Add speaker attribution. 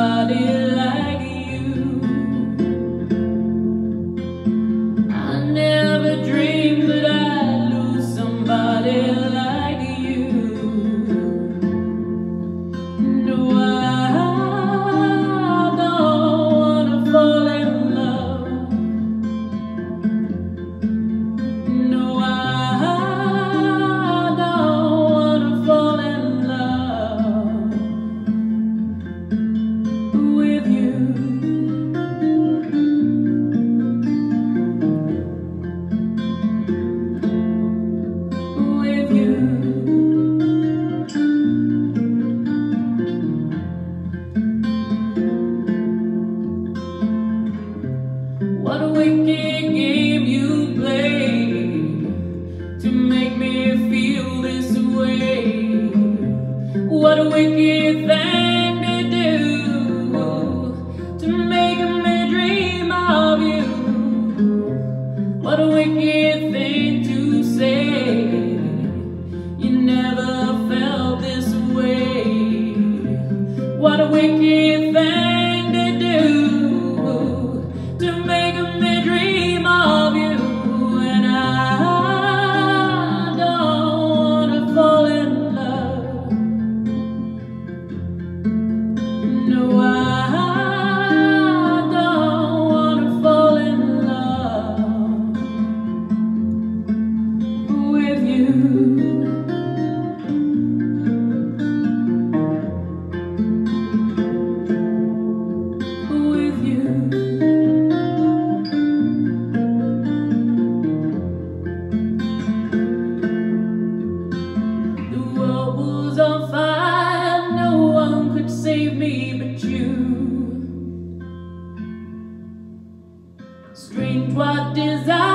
Speaker 1: somebody me feel this way? What a wicked thing. Screamed what desire.